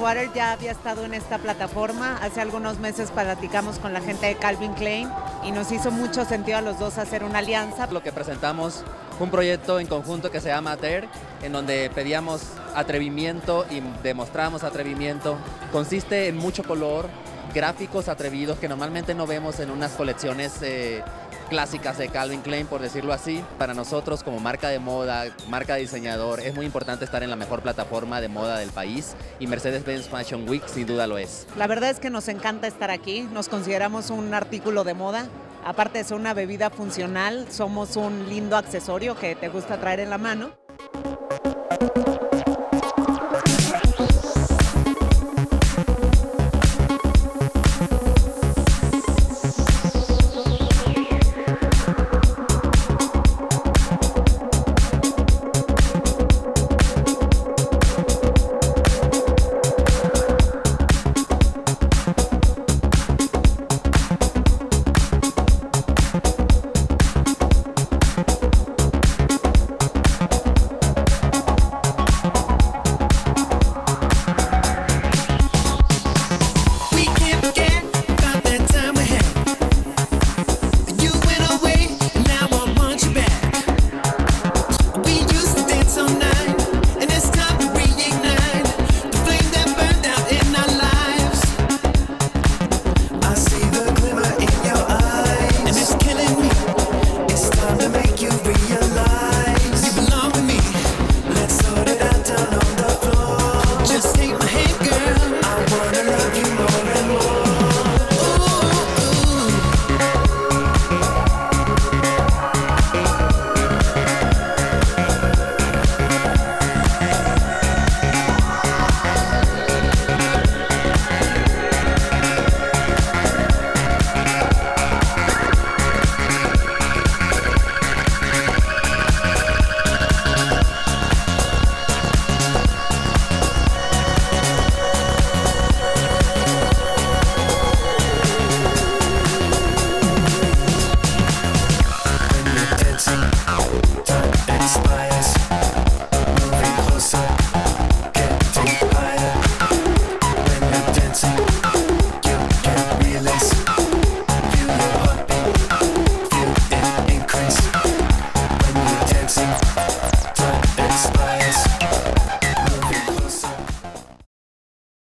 Water ya había estado en esta plataforma. Hace algunos meses platicamos con la gente de Calvin Klein y nos hizo mucho sentido a los dos hacer una alianza. Lo que presentamos un proyecto en conjunto que se llama ATER, en donde pedíamos atrevimiento y demostramos atrevimiento. Consiste en mucho color, gráficos atrevidos que normalmente no vemos en unas colecciones eh, clásicas de Calvin Klein, por decirlo así. Para nosotros como marca de moda, marca diseñador, es muy importante estar en la mejor plataforma de moda del país y Mercedes-Benz Fashion Week sin duda lo es. La verdad es que nos encanta estar aquí, nos consideramos un artículo de moda. Aparte de ser una bebida funcional, somos un lindo accesorio que te gusta traer en la mano.